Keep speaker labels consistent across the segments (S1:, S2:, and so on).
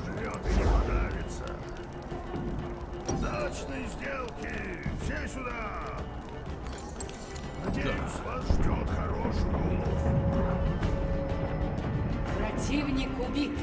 S1: сожрет и не подавится. Удачной сделки! Все сюда! Надеюсь, да. вас ждет хороший улов.
S2: Противник убит.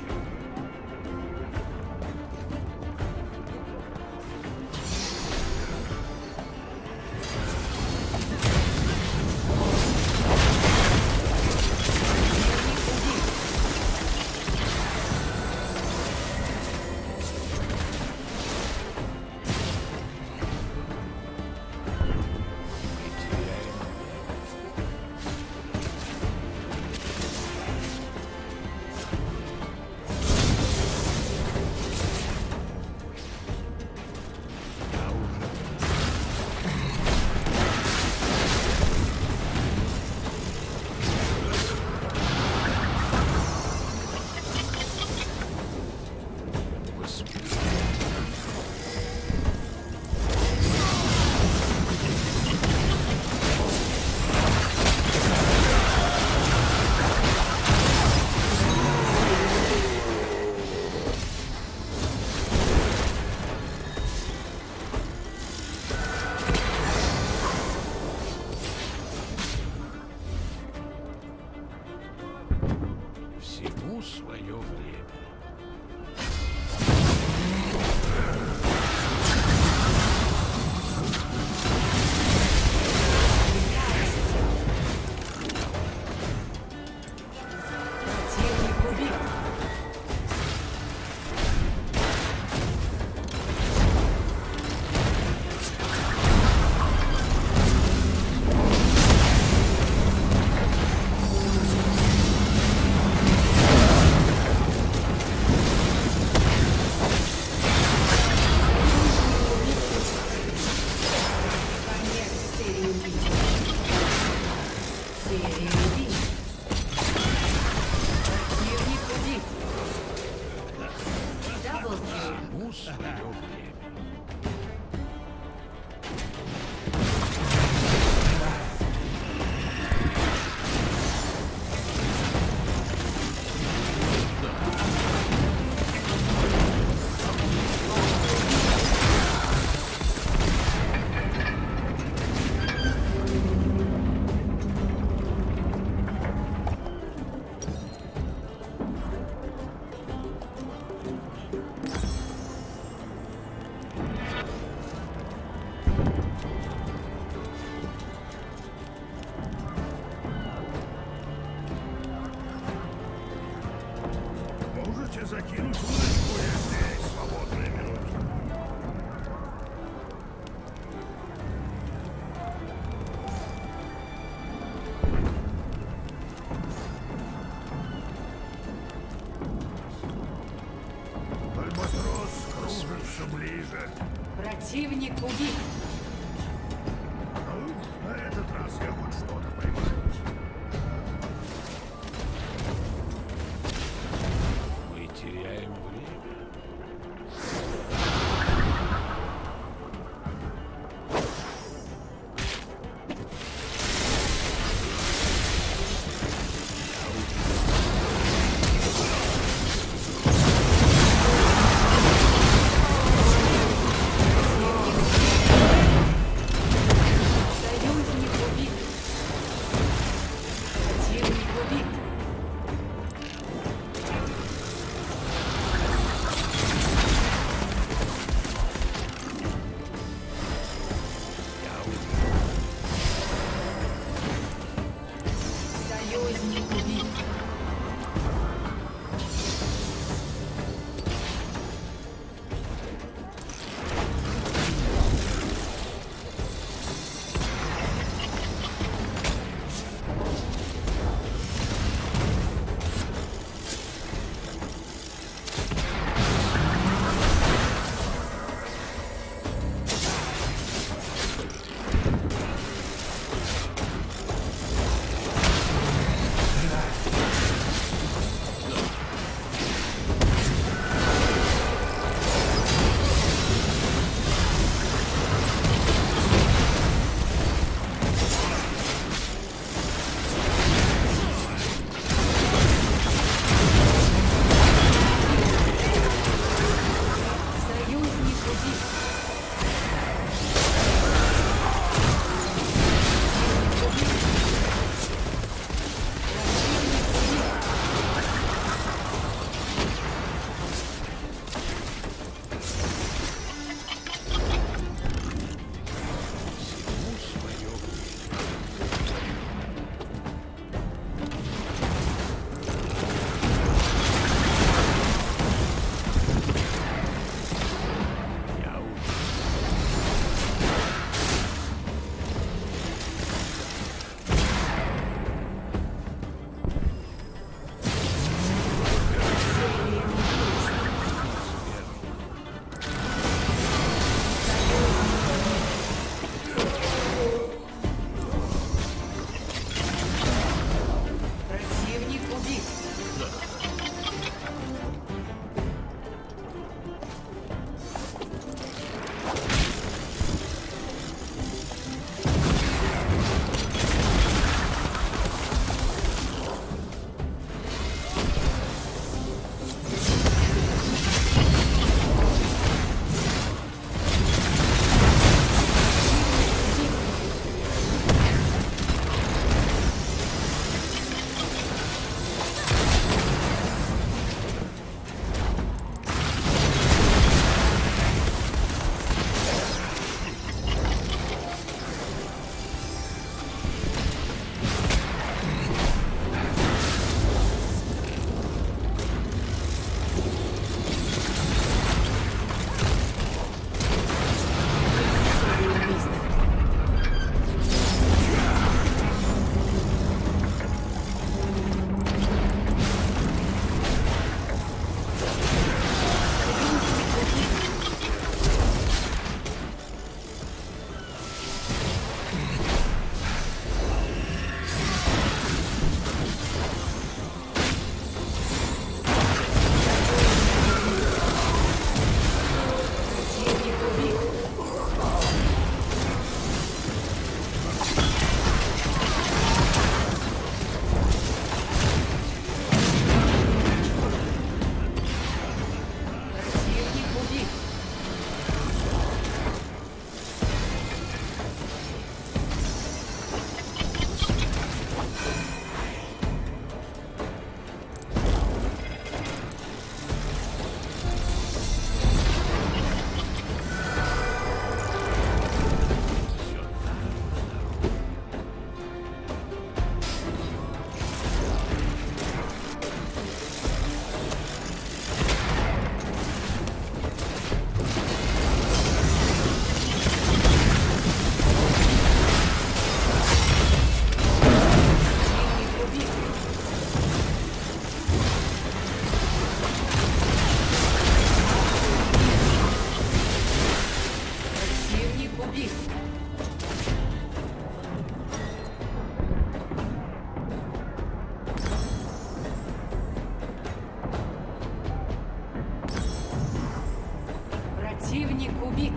S2: Противник убит.